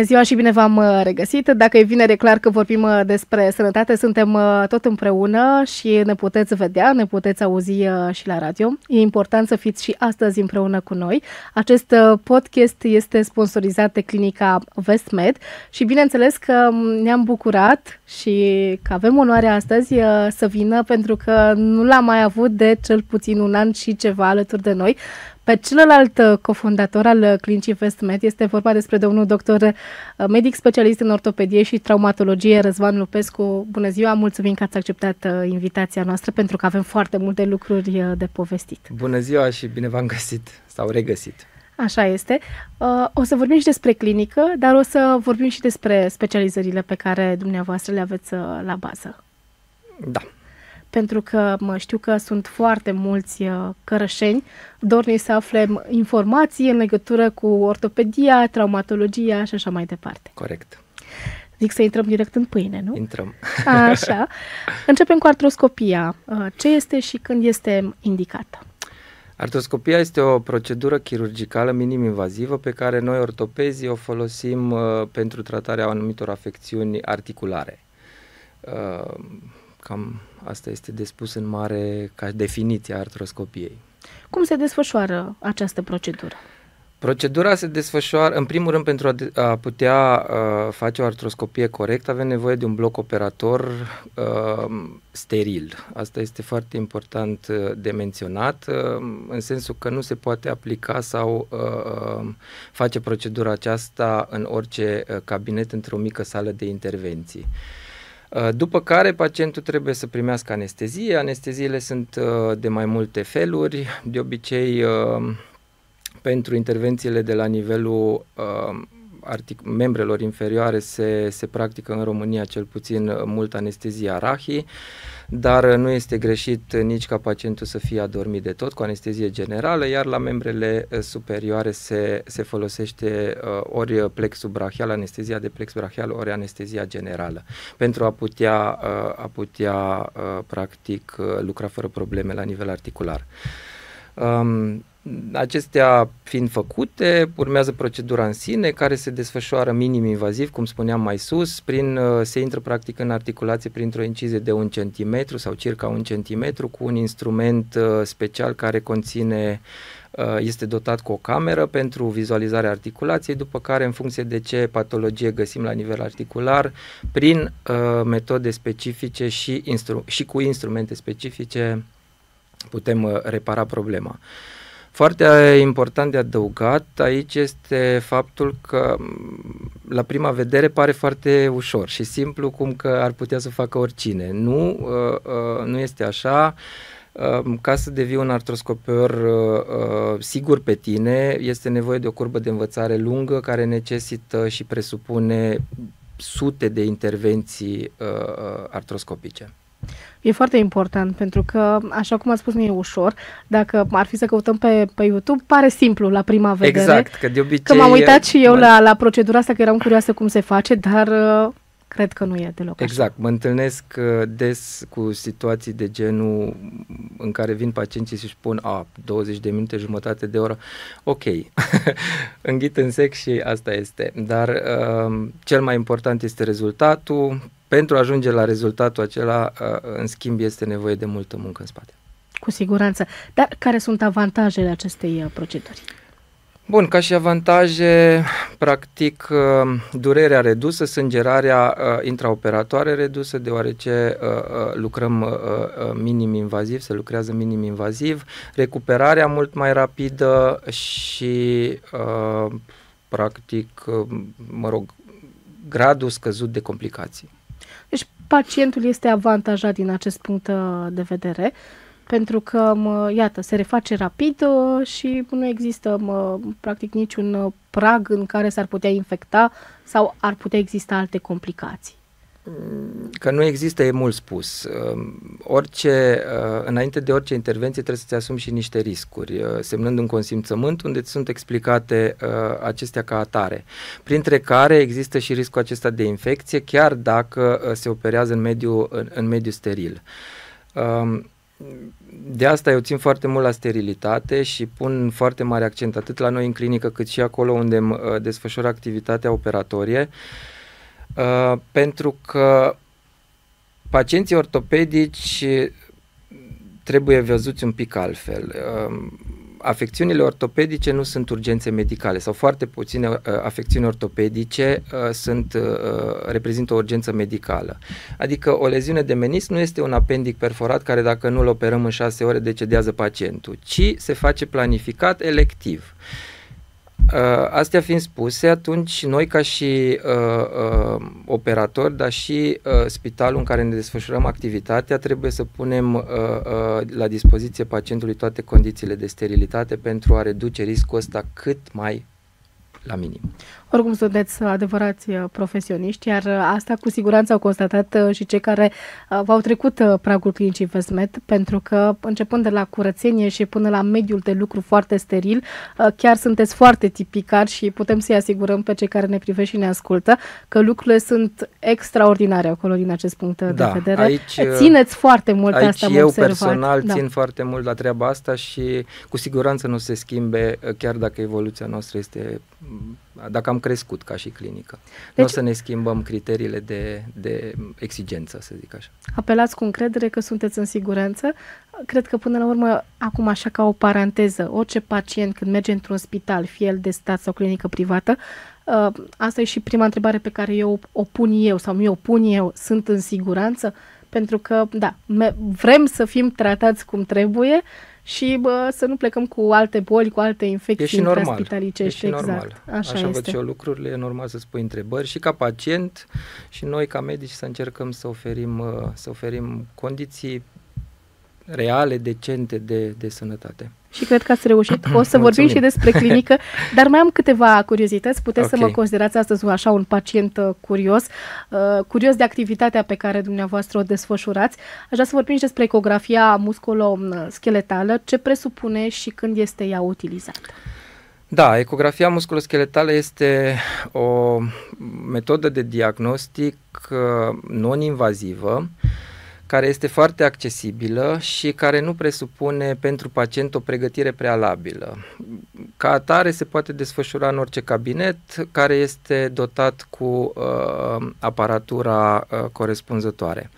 Bună ziua și bine v-am uh, regăsit. Dacă e vinere, clar că vorbim uh, despre sănătate, suntem uh, tot împreună și ne puteți vedea, ne puteți auzi și la radio. E important să fiți și astăzi împreună cu noi. Acest podcast este sponsorizat de clinica Vestmed și bineînțeles că um, ne-am bucurat și că avem onoarea astăzi să vină pentru că nu l-am mai avut de cel puțin un an și ceva alături de noi pe celălalt uh, cofondator al uh, Clinicii Vestmed este vorba despre domnul doctor uh, medic specialist în ortopedie și traumatologie Răzvan Lupescu. Bună ziua, mulțumim că ați acceptat invitația noastră pentru că avem foarte multe lucruri de povestit. Bună ziua și bine v-am găsit sau regăsit. Așa este. O să vorbim și despre clinică, dar o să vorbim și despre specializările pe care dumneavoastră le aveți la bază. Da pentru că mă știu că sunt foarte mulți uh, cărășeni dorni să afle informații în legătură cu ortopedia, traumatologia și așa mai departe. Corect. Zic să intrăm direct în pâine, nu? Intrăm. Așa. Începem cu artroscopia. Uh, ce este și când este indicată? Artroscopia este o procedură chirurgicală minim-invazivă pe care noi ortopezii o folosim uh, pentru tratarea anumitor afecțiuni articulare. Uh, cam Asta este de spus în mare ca definiția artroscopiei. Cum se desfășoară această procedură? Procedura se desfășoară, în primul rând, pentru a, a putea uh, face o artroscopie corectă, avem nevoie de un bloc operator uh, steril. Asta este foarte important uh, de menționat, uh, în sensul că nu se poate aplica sau uh, face procedura aceasta în orice uh, cabinet într-o mică sală de intervenții. Uh, Uh, după care pacientul trebuie să primească anestezie. Anesteziile sunt uh, de mai multe feluri, de obicei uh, pentru intervențiile de la nivelul artic- membrelor inferioare se, se practică în România cel puțin mult anestezia rahii dar nu este greșit nici ca pacientul să fie adormit de tot cu anestezie generală, iar la membrele eh, superioare se, se folosește uh, ori plexul brachial, anestezia de plex brachial, ori anestezia generală, pentru a putea, uh, a putea uh, practic, lucra fără probleme la nivel articular. Um, Acestea fiind făcute, urmează procedura în sine, care se desfășoară minim-invaziv, cum spuneam mai sus, prin, uh, se intră practic în articulație printr-o incizie de un centimetru sau circa un centimetru cu un instrument uh, special care conține uh, este dotat cu o cameră pentru vizualizarea articulației, după care, în funcție de ce patologie găsim la nivel articular, prin uh, metode specifice și, instru- și cu instrumente specifice, putem uh, repara problema. Uh, foarte important de adăugat aici este faptul că la prima vedere pare foarte ușor și simplu cum că ar putea să facă oricine. Nu, uh, uh, nu este așa. Uh, ca să devii un artroscopior sigur pe tine, este nevoie de o curbă de învățare lungă care necesită și presupune sute de intervenții artroscopice. E foarte important pentru că, așa cum a spus, nu e ușor. Dacă ar fi să căutăm pe, pe YouTube, pare simplu la prima vedere. Exact, că de obicei... Că m-am uitat și eu la, la procedura asta, că eram curioasă cum se face, dar uh, cred că nu e deloc Exact, așa. mă întâlnesc uh, des cu situații de genul în care vin pacienții și spun, a, 20 de minute, jumătate de oră, ok, înghit în sec și asta este. Dar uh, cel mai important este rezultatul, pentru a ajunge la rezultatul acela, în schimb, este nevoie de multă muncă în spate. Cu siguranță. Dar care sunt avantajele acestei proceduri? Bun, ca și avantaje, practic, durerea redusă, sângerarea intraoperatoare redusă, deoarece lucrăm minim-invaziv, se lucrează minim-invaziv, recuperarea mult mai rapidă și, practic, mă rog, gradul scăzut de complicații. Deci pacientul este avantajat din acest punct uh, de vedere pentru că, iată, se reface rapid uh, și nu există practic niciun uh, prag în care s-ar putea infecta sau ar putea exista alte complicații. Că nu există e mult spus. Um, orice, uh, înainte de orice intervenție trebuie să-ți asumi și niște riscuri, uh, semnând un consimțământ unde sunt explicate uh, acestea ca atare, printre care există și riscul acesta de infecție, chiar dacă se operează în mediu, în, în mediu steril. Um, de asta eu țin foarte mult la sterilitate și pun foarte mare accent atât la noi în clinică cât și acolo unde uh, desfășor activitatea operatorie, uh, pentru că pacienții ortopedici trebuie văzuți un pic altfel. Uh, afecțiunile ortopedice nu sunt urgențe medicale sau foarte puține uh, afecțiuni ortopedice uh, sunt, uh, reprezintă o urgență medicală. Adică o leziune de menisc nu este un apendic perforat care dacă nu-l operăm în șase ore decedează pacientul, ci se face planificat electiv. Uh, astea fiind spuse, atunci noi ca și uh, uh, operatori, dar și uh, spitalul în care ne desfășurăm activitatea, trebuie să punem uh, uh, la dispoziție pacientului toate condițiile de sterilitate pentru a reduce riscul ăsta cât mai la minim. Oricum sunteți adevărați uh, profesioniști, iar uh, asta cu siguranță au constatat uh, și cei care v-au trecut pragul clinicii Investment, pentru că începând de la curățenie și până la mediul de lucru foarte steril, chiar sunteți foarte tipicari și putem să-i asigurăm pe cei care ne privesc și ne ascultă că lucrurile sunt extraordinare acolo din acest punct da, de vedere. Aici, Țineți foarte mult aici asta, eu observat. personal da. țin foarte mult la treaba asta și cu siguranță nu se schimbe chiar dacă evoluția noastră este dacă am crescut ca și clinică. Deci, nu o să ne schimbăm criteriile de, de exigență, să zic așa. Apelați cu încredere că sunteți în siguranță. Cred că până la urmă, acum așa ca o paranteză, orice pacient când merge într-un spital, fie el de stat sau clinică privată, uh, asta e și prima întrebare pe care eu o pun eu sau mi-o pun eu, sunt în siguranță? Pentru că, da, vrem să fim tratați cum trebuie, și bă, să nu plecăm cu alte boli, cu alte infecții e și normal. spitalicești. E și exact. normal. Așa, Așa este. văd și eu lucrurile, e normal să spui întrebări și ca pacient și noi ca medici să încercăm să oferim, uh, să oferim condiții reale, decente de, de sănătate. Și cred că ați reușit. O să vorbim și despre clinică, dar mai am câteva curiozități. Puteți okay. să mă considerați astăzi așa un pacient uh, curios, uh, curios de activitatea pe care dumneavoastră o desfășurați. Aș vrea să vorbim și despre ecografia musculo-scheletală, ce presupune și când este ea utilizată. Da, ecografia musculoscheletală este o metodă de diagnostic uh, non-invazivă care este foarte accesibilă și care nu presupune pentru pacient o pregătire prealabilă. Ca atare se poate desfășura în orice cabinet care este dotat cu uh, aparatura uh, corespunzătoare.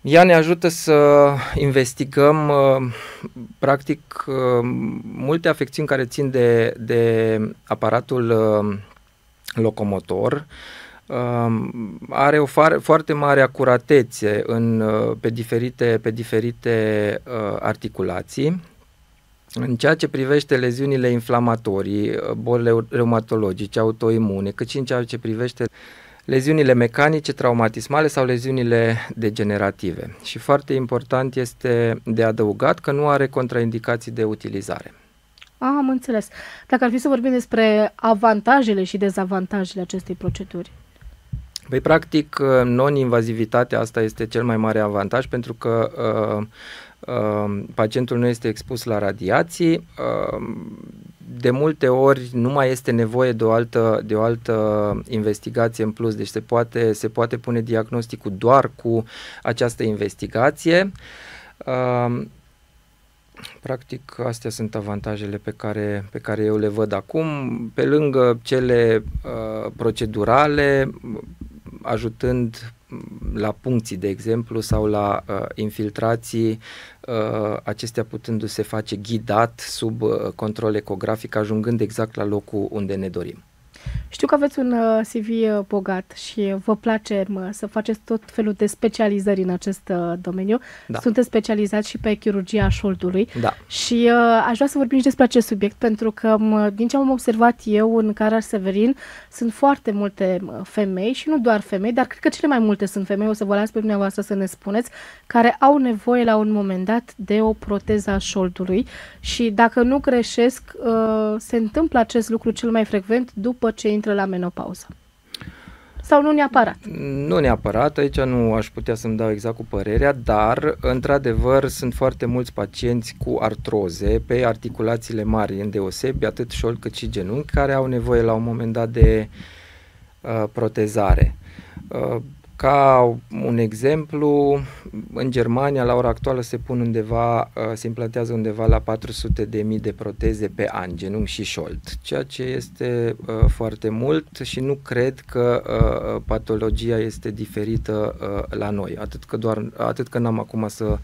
Ea ne ajută să investigăm uh, practic uh, multe afecțiuni care țin de, de aparatul uh, locomotor, are o far, foarte mare acuratețe în, uh, pe diferite, pe diferite uh, articulații. În ceea ce privește leziunile inflamatorii, uh, bolile reumatologice, autoimune, cât și în ceea ce privește leziunile mecanice, traumatismale sau leziunile degenerative. Și foarte important este de adăugat că nu are contraindicații de utilizare. Ah, am înțeles. Dacă ar fi să vorbim despre avantajele și dezavantajele acestei proceduri. Păi, practic, uh, non-invazivitatea asta este cel mai mare avantaj pentru că uh, uh, pacientul nu este expus la radiații. Uh, de multe ori nu mai este nevoie de o altă, de o altă investigație în plus, deci se poate, se poate pune diagnosticul doar cu această investigație. Uh, Practic, astea sunt avantajele pe care, pe care eu le văd acum. Pe lângă cele uh, procedurale, ajutând la puncții, de exemplu, sau la uh, infiltrații, uh, acestea putându-se face ghidat sub uh, control ecografic, ajungând exact la locul unde ne dorim. Știu că aveți un uh, CV uh, bogat și vă place mă, să faceți tot felul de specializări în acest uh, domeniu. Da. Sunteți specializați și pe chirurgia șoldului. Da. Și uh, aș vrea să vorbim și despre acest subiect, pentru că mă, din ce am observat eu în Carar Severin, sunt foarte multe femei și nu doar femei, dar cred că cele mai multe sunt femei, o să vă las pe dumneavoastră să ne spuneți, care au nevoie la un moment dat de o proteză a șoldului și dacă nu greșesc, uh, se întâmplă acest lucru cel mai frecvent după ce intră la menopauză. Sau nu neapărat? Nu neapărat, aici nu aș putea să-mi dau exact cu părerea, dar, într-adevăr, sunt foarte mulți pacienți cu artroze pe articulațiile mari, în deosebi, atât șold cât și genunchi, care au nevoie la un moment dat de uh, protezare. Uh, Ca un exemplu, în Germania, la ora actuală, se pun undeva, uh, se implantează undeva la 400 de mii de proteze pe an, genunchi și șold, ceea ce este uh, foarte mult și nu cred că uh, patologia este diferită uh, la noi, atât că, doar, atât că n-am acum să uh,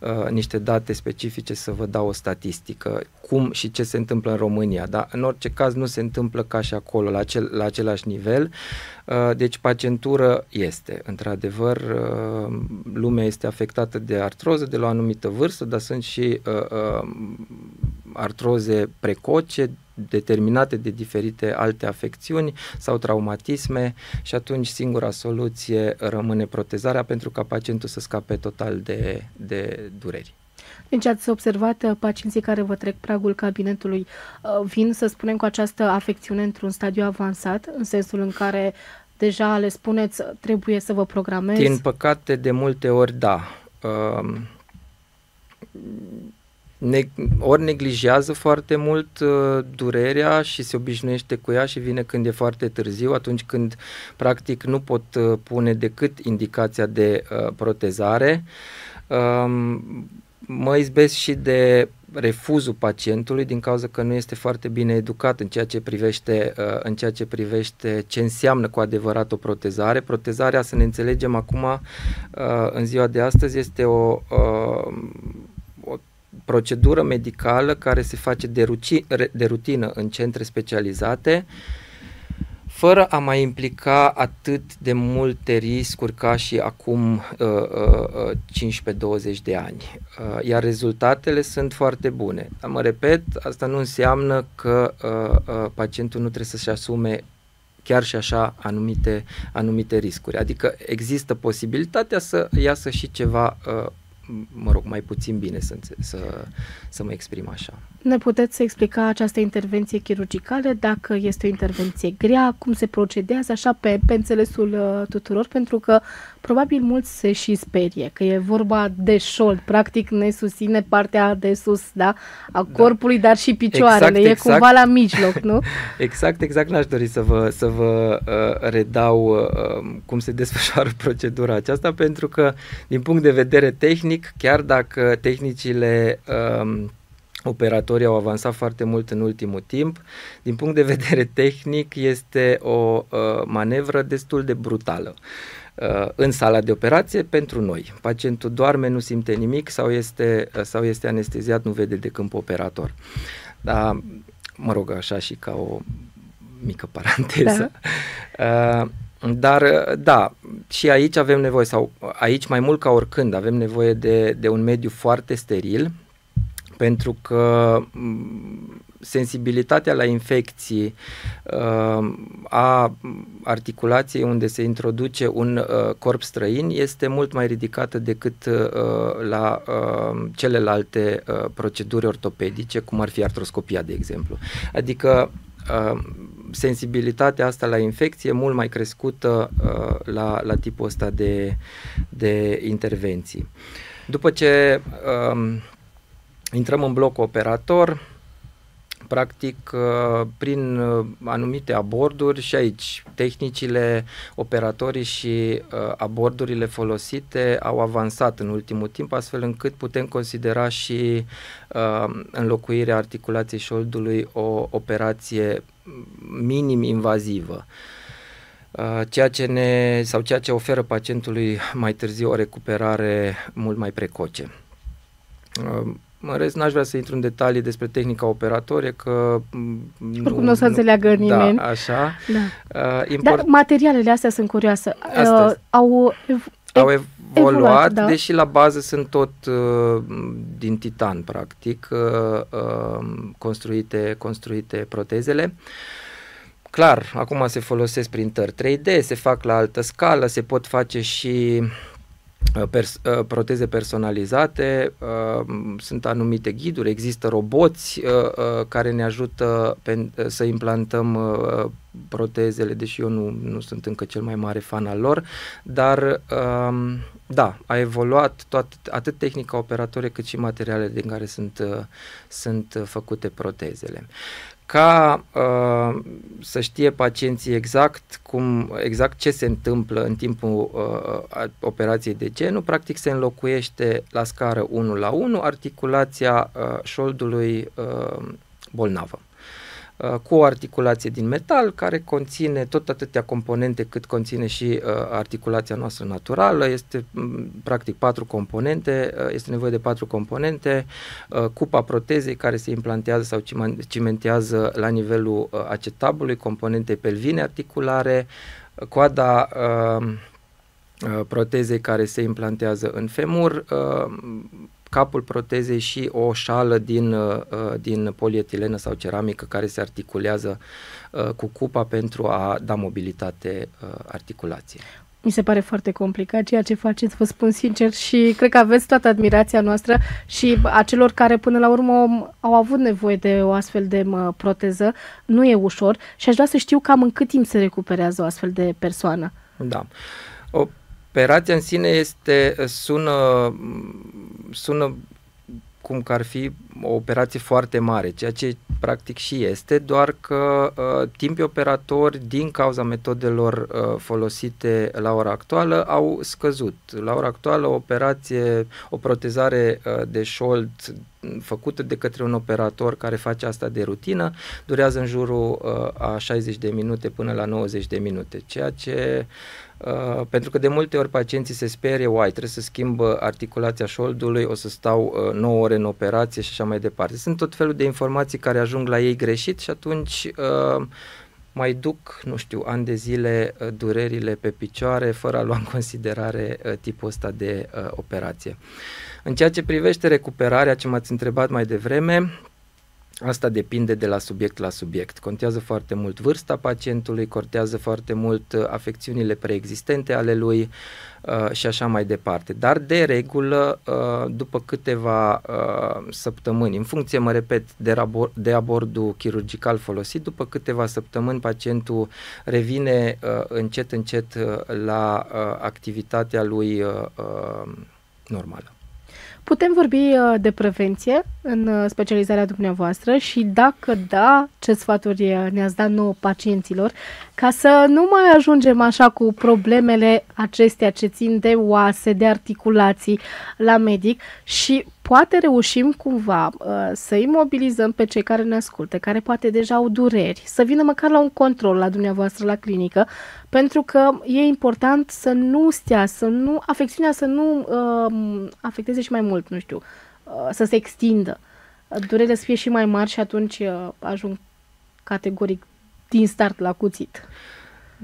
Uh, niște date specifice să vă dau o statistică, cum și ce se întâmplă în România, dar în orice caz nu se întâmplă ca și acolo, la, cel, la același nivel, uh, deci pacientură este, într-adevăr, uh, lumea este afectată de artroză de la o anumită vârstă, dar sunt și uh, uh, artroze precoce, determinate de diferite alte afecțiuni sau traumatisme și atunci singura soluție rămâne protezarea pentru ca pacientul să scape total de, de dureri. Deci ați observat uh, pacienții care vă trec pragul cabinetului uh, vin, să spunem, cu această afecțiune într-un stadiu avansat, în sensul în care deja le spuneți trebuie să vă programezi? Din păcate, de multe ori, da. Uh, ne, ori neglijează foarte mult uh, durerea și se obișnuiește cu ea și vine când e foarte târziu, atunci când practic nu pot uh, pune decât indicația de uh, protezare. Um, mă izbesc și de refuzul pacientului din cauza că nu este foarte bine educat în ceea ce privește uh, în ceea ce privește ce înseamnă cu adevărat o protezare. Protezarea, să ne înțelegem acum uh, în ziua de astăzi este o uh, procedură medicală care se face de, ruci, de rutină în centre specializate, fără a mai implica atât de multe riscuri ca și acum uh, uh, 15-20 de ani. Uh, iar rezultatele sunt foarte bune. Dar mă repet, asta nu înseamnă că uh, uh, pacientul nu trebuie să-și asume chiar și așa anumite, anumite riscuri. Adică există posibilitatea să iasă și ceva uh, mă rog, mai puțin bine să, să, să mă exprim așa. Ne puteți explica această intervenție chirurgicală, dacă este o intervenție grea, cum se procedează, așa pe, pe înțelesul uh, tuturor, pentru că probabil mulți se și sperie, că e vorba de șold, practic ne susține partea de sus, da, a da. corpului, dar și picioarele, exact, exact. e cumva la mijloc, nu? exact, exact, n-aș dori să vă, să vă uh, redau uh, cum se desfășoară procedura aceasta, pentru că, din punct de vedere tehnic, chiar dacă tehnicile uh, operatorii au avansat foarte mult în ultimul timp. Din punct de vedere tehnic, este o uh, manevră destul de brutală uh, în sala de operație pentru noi. Pacientul doarme, nu simte nimic sau este, uh, sau este anesteziat, nu vede de câmp operator. Dar, mă rog, așa și ca o mică paranteză. Da. Uh, dar, da, și aici avem nevoie, sau aici mai mult ca oricând, avem nevoie de, de un mediu foarte steril, pentru că sensibilitatea la infecții uh, a articulației unde se introduce un uh, corp străin este mult mai ridicată decât uh, la celelalte proceduri ortopedice, cum ar fi artroscopia, de exemplu. Adică sensibilitatea asta la infecție e mult mai crescută la, la tipul ăsta de, de intervenții. După ce intrăm în bloc operator, practic uh, prin uh, anumite aborduri și aici tehnicile, operatorii și uh, abordurile folosite au avansat în ultimul timp astfel încât putem considera și înlocuirea articulației șoldului o operație minim invazivă. ceea ce ne sau ceea ce oferă pacientului mai târziu o recuperare mult mai precoce. În rest, n-aș vrea să intru în detalii despre tehnica operatorie, că... Oricum nu o să înțeleagă nimeni. Da, așa. Da. Uh, import... Dar materialele astea sunt curioase. Uh, au ev- au evoluat, evoluat da. deși la bază sunt tot uh, din titan, practic, uh, uh, construite, construite protezele. Clar, acum se folosesc printări 3D, se fac la altă scală, se pot face și Uh, pers- uh, proteze personalizate, uh, sunt anumite ghiduri, există roboți care ne ajută pe, să implantăm protezele, deși eu nu, nu sunt încă cel mai mare fan al lor, dar um, da, a evoluat toat, atât tehnica operatorie cât și materialele din care sunt, sunt făcute protezele. ca uh, să știe pacienții exact cum exact ce se întâmplă în timpul uh, operației de genul, practic se înlocuiește la scară 1 la 1 articulația uh, șoldului uh, bolnavă. Uh, cu o articulație din metal care conține tot atâtea componente cât conține și uh, articulația noastră naturală. Este m, practic patru componente, uh, este nevoie de patru componente, uh, cupa protezei care se implantează sau cimentează la nivelul uh, acetabului, componente pelvine articulare, uh, coada uh, uh, protezei care se implantează în femur, uh, capul protezei și o șală din, uh, din polietilenă sau ceramică care se articulează uh, cu cupa pentru a da mobilitate uh, articulației. Mi se pare foarte complicat ceea ce faceți, vă spun sincer, și cred că aveți toată admirația noastră și a celor care până la urmă au avut nevoie de o astfel de mă, proteză. Nu e ușor și aș vrea să știu cam în cât timp se recuperează o astfel de persoană. Da. O Operația în sine este, sună, sună cum că ar fi o operație foarte mare, ceea ce practic și este, doar că uh, timpii operatori, din cauza metodelor uh, folosite la ora actuală, au scăzut. La ora actuală, o operație, o protezare uh, de șold făcută de către un operator care face asta de rutină, durează în jurul uh, a 60 de minute până la 90 de minute, ceea ce Uh, pentru că de multe ori pacienții se sperie, uai, trebuie să schimb articulația șoldului, o să stau uh, 9 ore în operație și așa mai departe. Sunt tot felul de informații care ajung la ei greșit și atunci uh, mai duc, nu știu, ani de zile uh, durerile pe picioare fără a lua în considerare uh, tipul ăsta de uh, operație. În ceea ce privește recuperarea, ce m-ați întrebat mai devreme, Asta depinde de la subiect la subiect. Contează foarte mult vârsta pacientului, contează foarte mult uh, afecțiunile preexistente ale lui uh, și așa mai departe. Dar de regulă, uh, după câteva uh, săptămâni, în funcție, mă repet, de, rabor- de abordul chirurgical folosit, după câteva săptămâni pacientul revine uh, încet încet uh, la uh, activitatea lui uh, uh, normală. Putem vorbi uh, de prevenție în uh, specializarea dumneavoastră și dacă da, ce sfaturi uh, ne-ați dat nouă pacienților ca să nu mai ajungem așa cu problemele acestea ce țin de oase, de articulații la medic și poate reușim cumva uh, să imobilizăm pe cei care ne ascultă, care poate deja au dureri, să vină măcar la un control la dumneavoastră la clinică, pentru că e important să nu stea, să nu, afecțiunea să nu uh, afecteze și mai mult, nu știu, uh, să se extindă. Durerile să fie și mai mari și atunci uh, ajung categoric din start la cuțit.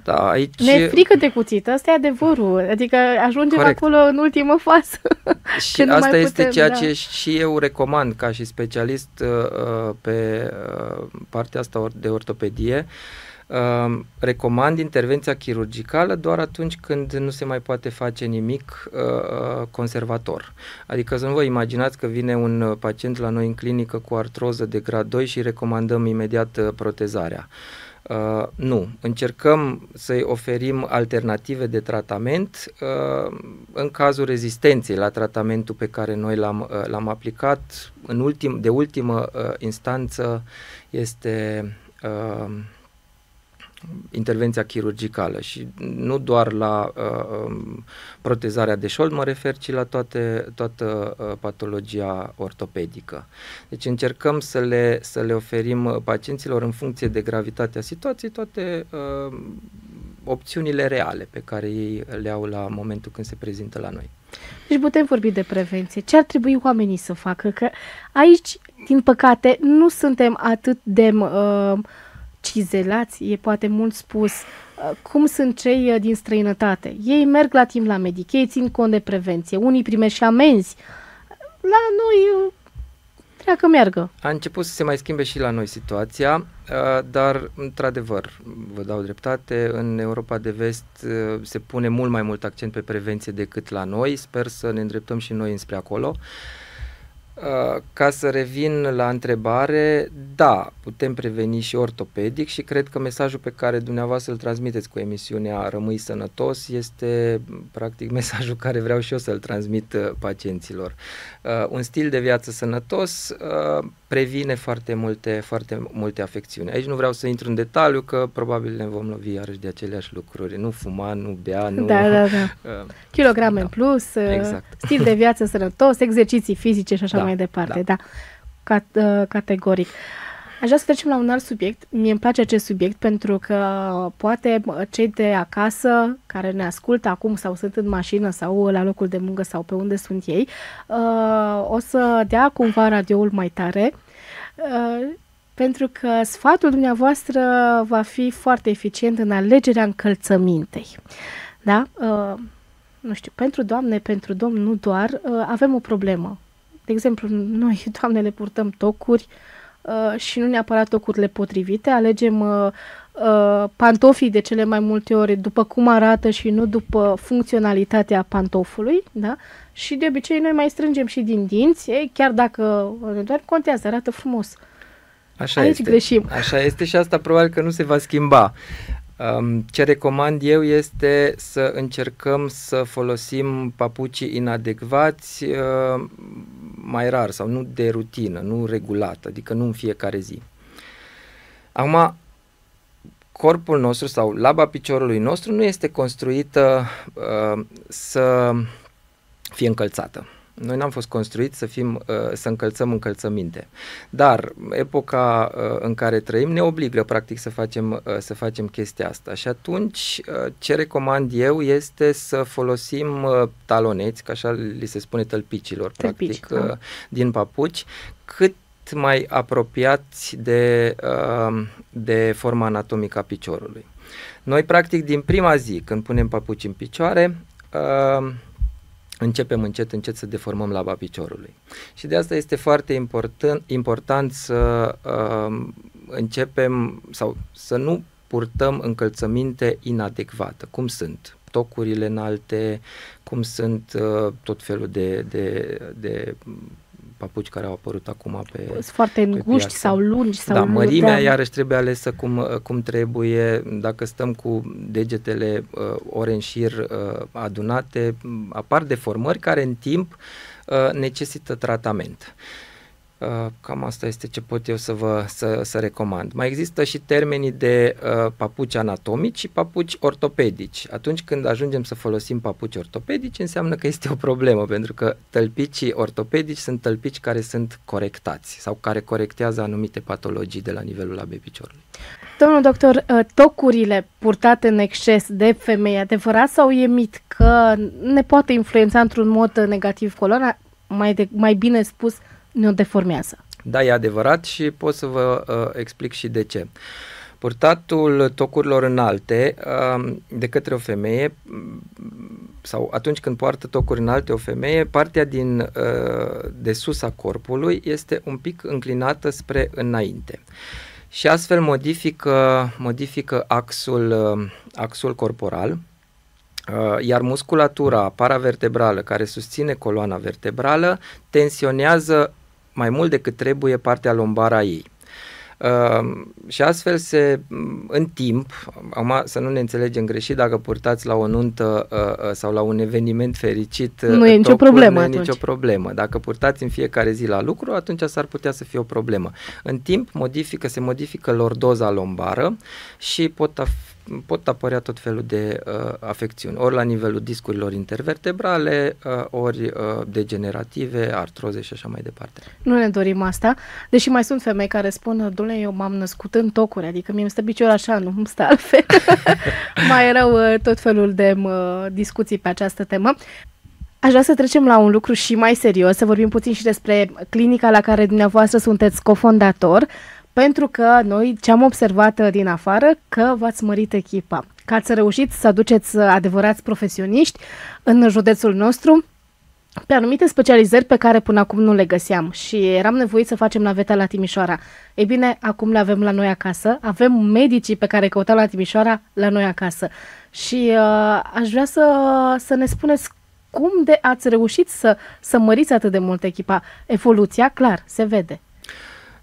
Da, aici... Ne frică de cuțit, asta e adevărul. Adică ajungem Corect. acolo în ultimă fază. Și asta putem, este ceea da. ce și eu recomand ca și specialist uh, pe uh, partea asta de ortopedie. Uh, recomand intervenția chirurgicală doar atunci când nu se mai poate face nimic uh, uh conservator. Adică să nu vă imaginați că vine un pacient la noi în clinică cu artroză de grad 2 și recomandăm imediat uh, protezarea. Uh, Uh, nu, încercăm să-i oferim alternative de tratament uh, în cazul rezistenței la tratamentul pe care noi l-am, uh, l-am aplicat. În ultim, de ultimă uh, instanță este uh, intervenția chirurgicală și nu doar la uh, um, protezarea de șold mă refer, ci la toate, toată uh, patologia ortopedică. Deci încercăm să le, să le oferim pacienților în funcție de gravitatea situației toate uh, opțiunile reale pe care ei le au la momentul când se prezintă la noi. Deci putem vorbi de prevenție. Ce ar trebui oamenii să facă? Că aici, din păcate, nu suntem atât de uh, cizelați, e poate mult spus, uh, cum sunt cei uh, din străinătate. Ei merg la timp la medic, ei țin cont de prevenție, unii primesc și amenzi. La noi uh, treacă meargă. A început să se mai schimbe și la noi situația, dar, într-adevăr, vă dau dreptate, în Europa de Vest se pune mult mai mult accent pe prevenție decât la noi. Sper să ne îndreptăm și noi înspre acolo. Uh, ca să revin la întrebare, da, putem preveni și ortopedic și cred că mesajul pe care dumneavoastră îl transmiteți cu emisiunea Rămâi Sănătos este practic mesajul care vreau și eu să-l transmit uh, pacienților. Uh, un stil de viață sănătos previne foarte multe, foarte multe afecțiuni. Aici nu vreau să intru în detaliu, că probabil ne vom lovi iarăși de aceleași lucruri. Nu fuma, nu bea, nu... Da, da, da. Uh, Kilograme da. în plus, uh, exact. stil de viață sănătos, exerciții fizice și așa da, mai departe. Da, da. Cat, uh, categoric. Aș vrea să trecem la un alt subiect. Mie îmi place acest subiect pentru că poate cei de acasă care ne ascultă acum sau sunt în mașină sau la locul de muncă sau pe unde sunt ei, uh, o să dea cumva radioul mai tare uh, pentru că sfatul dumneavoastră va fi foarte eficient în alegerea încălțămintei. Da? Uh, nu știu, pentru doamne, pentru domn, nu doar, avem o problemă. De exemplu, noi, doamnele, purtăm tocuri, Uh, și nu neapărat tocurile potrivite. Alegem uh, uh, pantofii de cele mai multe ori după cum arată și nu după funcționalitatea pantofului, da? Și de obicei noi mai strângem și din dinți, ei, chiar dacă doar contează, arată frumos. Așa Aici este. greșim. Așa este și asta probabil că nu se va schimba. Ce recomand eu este să încercăm să folosim papucii inadecvați uh, mai rar sau nu de rutină, nu regulată, adică nu în fiecare zi. Acum, corpul nostru sau laba piciorului nostru nu este construită uh, să fie încălțată. Noi n-am fost construiți să, fim, uh, să încălțăm încălțăminte. Dar epoca uh, în care trăim ne obligă practic să facem, uh, să facem chestia asta. Și atunci ce recomand eu este să folosim taloneți, ca așa li se spune tălpicilor, Tălpici, practic, da. din papuci, cât mai apropiați de, de forma anatomică a piciorului. Noi, practic, din prima zi, când punem papuci în picioare, începem încet, încet să deformăm laba piciorului. Și de asta este foarte important, important să uh, începem sau să nu purtăm încălțăminte inadecvată, cum sunt tocurile înalte, cum sunt uh, tot felul de, de, de papuci care au apărut acum pe Sunt foarte înguști sau lungi sau Da, mărimea iarăși trebuie alesă cum, cum trebuie. Dacă stăm cu degetele uh, ore în șir uh, adunate, apar deformări care în timp uh, necesită tratament. Uh, Uh, cam asta este ce pot eu să vă să, să recomand. Mai există și termenii de uh, papuci anatomici și papuci ortopedici. Atunci când ajungem să folosim papuci ortopedici, înseamnă că este o problemă, pentru că tălpicii ortopedici sunt tălpici care sunt corectați sau care corectează anumite patologii de la nivelul labei piciorului. Domnul doctor, uh, tocurile purtate în exces de femei, adevărat sau e mit că ne poate influența într-un mod negativ coloana? Mai, de, mai bine spus, ne deformează. Da, e adevărat și pot să vă uh, explic și de ce. Purtatul tocurilor înalte uh, de către o femeie sau atunci când poartă tocuri înalte o femeie, partea din uh, de sus a corpului este un pic înclinată spre înainte. Și astfel modifică, modifică axul, uh, axul corporal, uh, iar musculatura paravertebrală care susține coloana vertebrală tensionează mai mult decât trebuie partea lombară a ei. Uh, și astfel se, în timp, acum să nu ne înțelegem greșit, dacă purtați la o nuntă uh, uh sau la un eveniment fericit, nu e nicio problemă. Nu e nicio problemă. Dacă purtați în fiecare zi la lucru, atunci s-ar putea să fie o problemă. În timp, modifică, se modifică lordoza lombară și pot pot apărea tot felul de uh, afecțiuni, ori la nivelul discurilor intervertebrale, uh, ori uh, degenerative, artroze și așa mai departe. Nu ne dorim asta, deși mai sunt femei care spun, domnule, eu m-am născut în tocuri, adică mie îmi stă piciorul așa, nu îmi stă altfel. mai erau uh, tot felul de uh, discuții pe această temă. Aș vrea să trecem la un lucru și mai serios, să vorbim puțin și despre clinica la care dumneavoastră sunteți cofondator. Pentru că noi ce am observat uh, din afară, că v-ați mărit echipa, că ați reușit să aduceți uh, adevărați profesioniști în județul nostru, pe anumite specializări pe care până acum nu le găseam și eram nevoit să facem naveta la Timișoara. Ei bine, acum le avem la noi acasă, avem medicii pe care căutau la Timișoara la noi acasă. Și uh, aș vrea să, să ne spuneți cum de ați reușit să, să măriți atât de mult echipa. Evoluția, clar, se vede.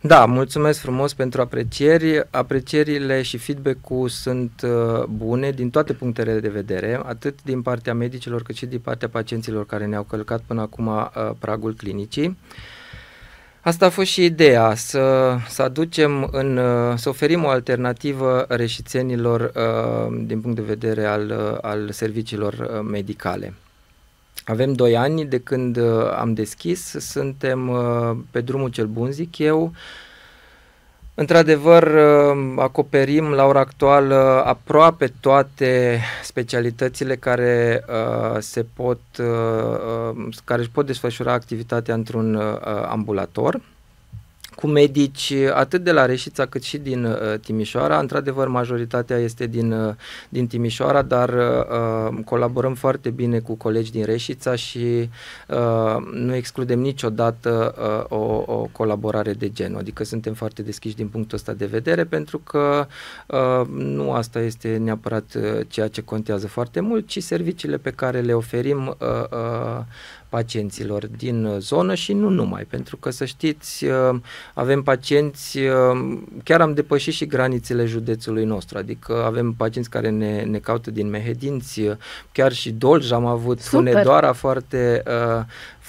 Da, mulțumesc frumos pentru aprecieri. Aprecierile și feedback-ul sunt uh, bune din toate punctele de vedere, atât din partea medicilor cât și din partea pacienților care ne-au călcat până acum uh, pragul clinicii. Asta a fost și ideea, să, să aducem în, să oferim o alternativă reșițenilor uh, din punct de vedere al, al serviciilor uh, medicale. Avem doi ani de când uh, am deschis, suntem pe drumul cel bun, zic eu, Într-adevăr, acoperim la ora actuală aproape toate specialitățile care uh, se pot, uh, care își pot desfășura activitatea într-un uh, ambulator cu medici atât de la Reșița cât și din uh, Timișoara. Într-adevăr, majoritatea este din, uh, din Timișoara, dar uh, colaborăm foarte bine cu colegi din Reșița și uh, nu excludem niciodată uh, o, o colaborare de genul. Adică suntem foarte deschiși din punctul ăsta de vedere pentru că uh, nu asta este neapărat uh, ceea ce contează foarte mult, ci serviciile pe care le oferim uh, uh, pacienților din zonă și nu numai, pentru că să știți, uh, avem pacienți, uh, chiar am depășit și granițele județului nostru, adică avem pacienți care ne, ne caută din Mehedinți, uh, chiar și Dolj am avut, Super. Hunedoara foarte,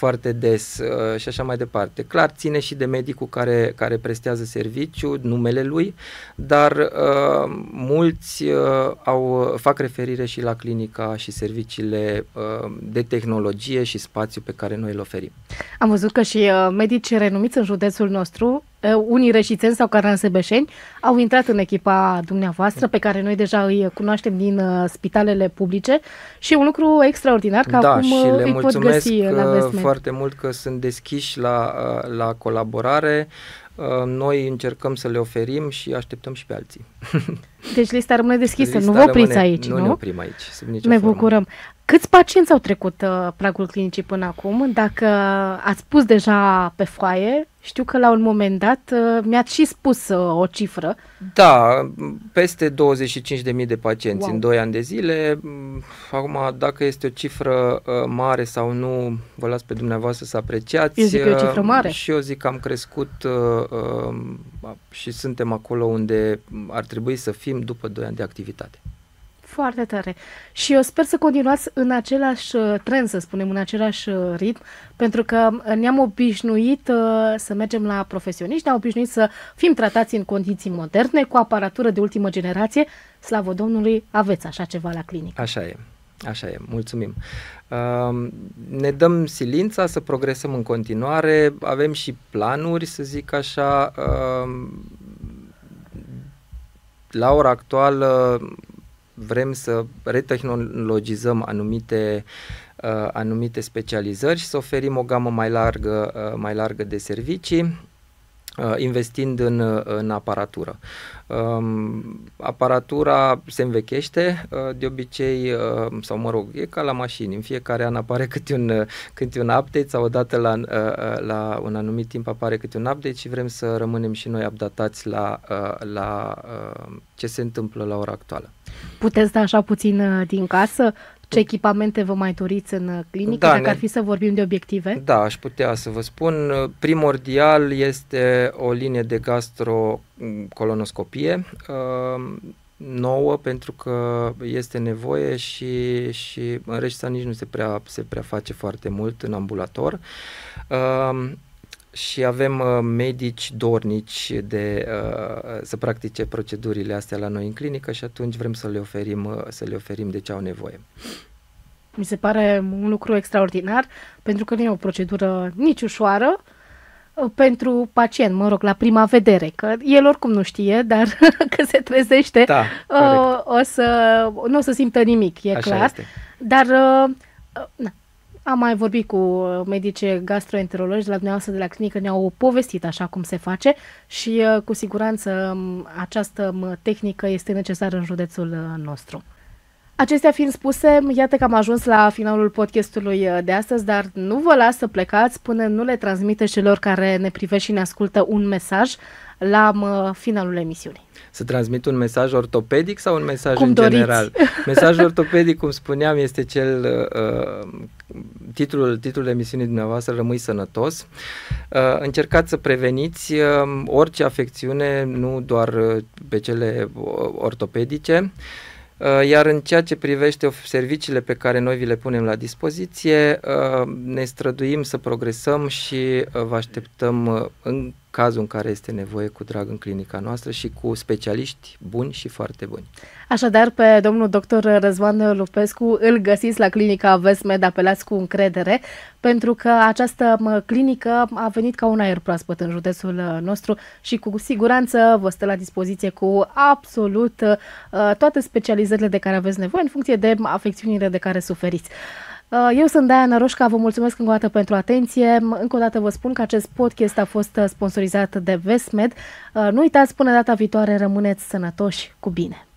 foarte des și așa mai departe. Clar, ține și de medicul care, care prestează serviciu, numele lui, dar uh, mulți uh, au, fac referire și la clinica și serviciile uh, de tehnologie și spațiu spațiu pe care noi îl oferim. Am văzut că și uh, medici renumiți în județul nostru, uh, unii reșițeni sau caransebeșeni, au intrat în echipa dumneavoastră, pe care noi deja îi cunoaștem din uh, spitalele publice și e un lucru extraordinar că da, acum și le îi pot găsi la foarte mult că sunt deschiși la, la colaborare. Noi încercăm să le oferim și așteptăm și pe alții. Deci lista rămâne deschisă, lista nu vă opriți rămâne, aici, nu? Nu ne oprim aici, sub nicio Ne formă. bucurăm. Câți pacienți au trecut uh, pragul clinicii până acum? Dacă ați spus deja pe foaie, știu că la un moment dat uh, mi-ați și spus uh, o cifră. Da, peste 25.000 de pacienți wow. în 2 ani de zile. Acum, dacă este o cifră uh, mare sau nu, vă las pe dumneavoastră să apreciați. Eu zic că e o cifră mare. Și eu zic că am crescut uh, uh, și suntem acolo unde ar trebui să fim după 2 ani de activitate. Foarte tare. Și eu sper să continuați în același uh, trend, să spunem, în același uh, ritm, pentru că uh, ne-am obișnuit să mergem la profesioniști, ne-am obișnuit să fim tratați în condiții moderne, cu aparatură de ultimă generație. Slavă Domnului, aveți așa ceva la clinică. Așa e. Așa e, mulțumim. Uh, ne dăm silința să progresăm în continuare, avem și planuri, să zic așa. Uh, la ora actuală vrem să retehnologizăm anumite, uh, anumite specializări și să oferim o gamă mai largă, uh, mai largă de servicii. uh, investind în, uh, în aparatură. Um, aparatura se învechește uh, de obicei, uh, sau mă rog, e ca la mașini, în fiecare an apare câte un, uh, câte un update sau odată la, uh, uh, la un anumit timp apare câte un update și vrem să rămânem și noi updatați la, uh, la uh, ce se întâmplă la ora actuală. Puteți da așa puțin uh, din casă? Ce echipamente vă mai doriți în uh, clinică, da, dacă ne... ar fi să vorbim de obiective? Da, aș putea să vă spun. Primordial este o linie de gastrocolonoscopie uh, nouă pentru că este nevoie și, și în Reșița nici nu se prea, se prea face foarte mult în ambulator. Uh, și avem uh, medici dornici de uh, să practice procedurile astea la noi în clinică și atunci vrem să le oferim, uh, să le oferim de ce au nevoie. Mi se pare un lucru extraordinar pentru că nu e o procedură nici ușoară uh, pentru pacient, mă rog, la prima vedere, că el oricum nu știe, dar că se trezește, da, uh, o să, nu o să simtă nimic, e Așa clar. Este. Dar uh, uh, na, am mai vorbit cu medici gastroenterologi la dumneavoastră de la clinică, ne-au povestit așa cum se face și uh, cu siguranță um, această um, tehnică este necesară în județul uh, nostru. Acestea fiind spuse, iată că am ajuns la finalul podcastului uh, de astăzi, dar nu vă las să plecați până nu le transmite celor care ne privesc și ne ascultă un mesaj la finalul emisiunii. Să transmit un mesaj ortopedic sau un mesaj cum în doriți. general? Mesajul ortopedic, cum spuneam, este cel uh, titlul, titlul emisiunii dumneavoastră, Rămâi sănătos. Uh, încercați să preveniți uh, orice afecțiune, nu doar uh, pe cele ortopedice. Uh, iar în ceea ce privește serviciile pe care noi vi le punem la dispoziție, uh, ne străduim să progresăm și uh, vă așteptăm în cazul în care este nevoie cu drag în clinica noastră și cu specialiști buni și foarte buni. Așadar, pe domnul doctor Răzvan Lupescu îl găsiți la clinica Vesmed, apelați cu încredere, pentru că această clinică a venit ca un aer proaspăt în județul nostru și cu siguranță vă stă la dispoziție cu absolut uh, toate specializările de care aveți nevoie în funcție de afecțiunile de care suferiți. Uh, eu sunt Diana Roșca, vă mulțumesc încă o dată pentru atenție. Încă o dată vă spun că acest podcast a fost uh, sponsorizat de Vesmed. Uh, nu uitați, până data viitoare, rămâneți sănătoși, cu bine!